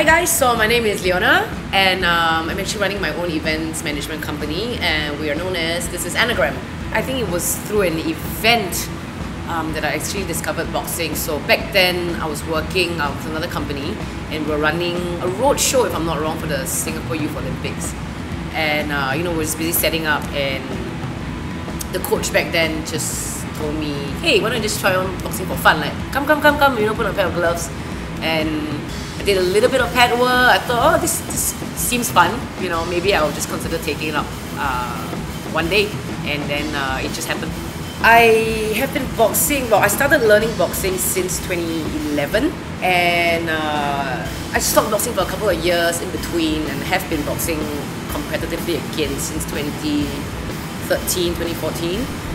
Hi guys, so my name is Leona and um, I'm actually running my own events management company and we are known as, this is Anagram. I think it was through an event um, that I actually discovered boxing. So back then I was working uh, with another company and we are running a road show, if I'm not wrong, for the Singapore Youth Olympics. And uh, you know, we're just busy setting up and the coach back then just told me, hey, why don't you just try on boxing for fun? Like, come, come, come, come, you know, put on a pair of gloves. And I did a little bit of pad work. I thought, oh, this, this seems fun. You know, maybe I'll just consider taking it up uh, one day. And then uh, it just happened. I have been boxing, well, I started learning boxing since 2011. And uh, I stopped boxing for a couple of years in between and have been boxing competitively again since 2013, 2014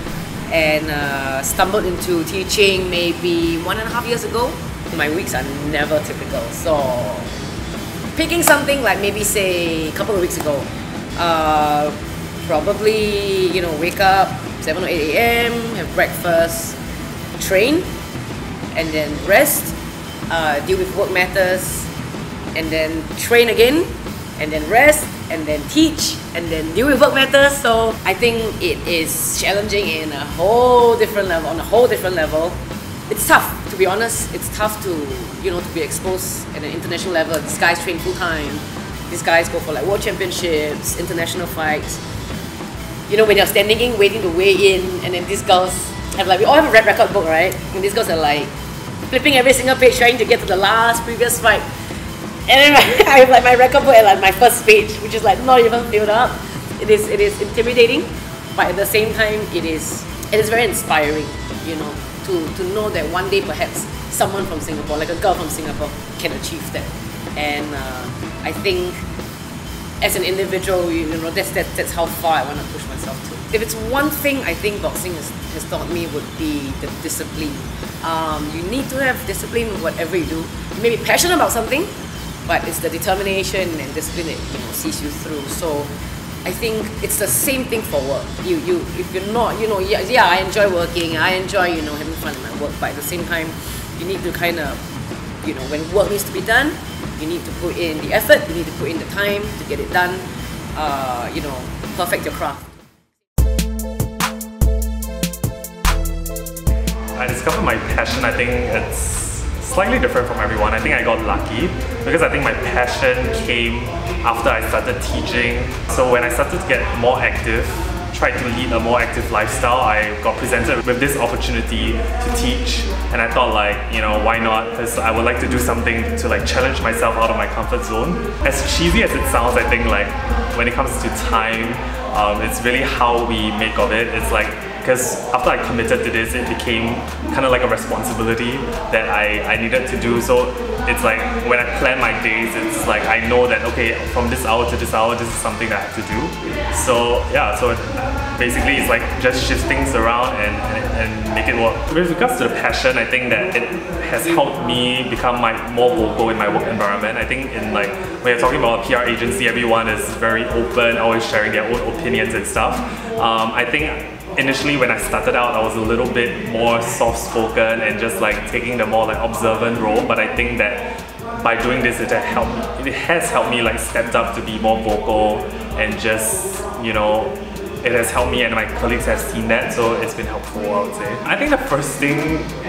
and uh, stumbled into teaching maybe one and a half years ago my weeks are never typical. So picking something like maybe say a couple of weeks ago, uh, probably you know wake up 7 or 8 a.m., have breakfast, train, and then rest, uh, deal with work matters, and then train again, and then rest, and then teach, and then deal with work matters. So I think it is challenging in a whole different level, on a whole different level it's tough to be honest. It's tough to you know to be exposed at an international level. These guys train full time. These guys go for like world championships, international fights. You know when you're standing in, waiting to weigh in, and then these girls have like we all have a red record book, right? And these girls are like flipping every single page, trying to get to the last previous fight. And then I have like my record book at like my first page, which is like not even filled up. It is it is intimidating, but at the same time, it is it is very inspiring. You know, to, to know that one day perhaps someone from Singapore, like a girl from Singapore, can achieve that. And uh, I think as an individual, you know, that's, that, that's how far I want to push myself to. If it's one thing I think boxing has, has taught me would be the discipline. Um, you need to have discipline in whatever you do. You may be passionate about something, but it's the determination and discipline that you know sees you through. So I think it's the same thing for work. You you if you're not, you know, yeah, yeah, I enjoy working, I enjoy, you know, having fun in my work, but at the same time, you need to kind of, you know, when work needs to be done, you need to put in the effort, you need to put in the time to get it done, uh, you know, perfect your craft. I discovered my passion, I think it's slightly different from everyone. I think I got lucky because I think my passion came after I started teaching. So when I started to get more active, tried to lead a more active lifestyle, I got presented with this opportunity to teach and I thought like, you know, why not? Because I would like to do something to like challenge myself out of my comfort zone. As cheesy as it sounds, I think like when it comes to time, um, it's really how we make of it. It's like because after I committed to this, it became kind of like a responsibility that I, I needed to do. So it's like when I plan my days, it's like I know that okay, from this hour to this hour, this is something that I have to do. So yeah, so basically it's like just shift things around and, and, and make it work. With regards to the passion, I think that it has helped me become my, more vocal in my work environment. I think in like when you're talking about a PR agency, everyone is very open, always sharing their own opinions and stuff. Um, I think initially when I started out, I was a little bit more soft-spoken and just like taking the more like observant role. But I think that by doing this, it has helped. It has helped me like stepped up to be more vocal and just you know. It has helped me and my colleagues have seen that, so it's been helpful, I would say. I think the first thing,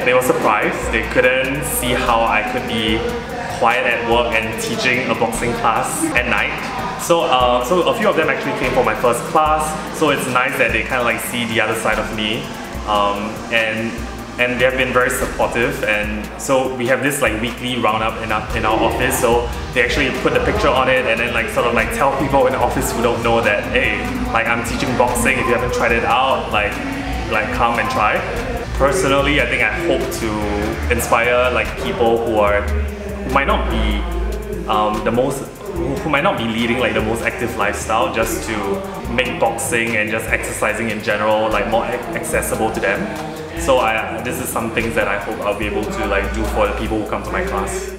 they were surprised. They couldn't see how I could be quiet at work and teaching a boxing class at night. So, uh, so a few of them actually came for my first class. So it's nice that they kind of like see the other side of me, um, and and they have been very supportive. And so we have this like weekly roundup in our in our office. So they actually put the picture on it, and then like sort of like tell people in the office who don't know that hey, like I'm teaching boxing. If you haven't tried it out, like like come and try. Personally, I think I hope to inspire like people who are who might not be um, the most who might not be leading like the most active lifestyle just to make boxing and just exercising in general like more accessible to them. So I, this is some things that I hope I'll be able to like do for the people who come to my class.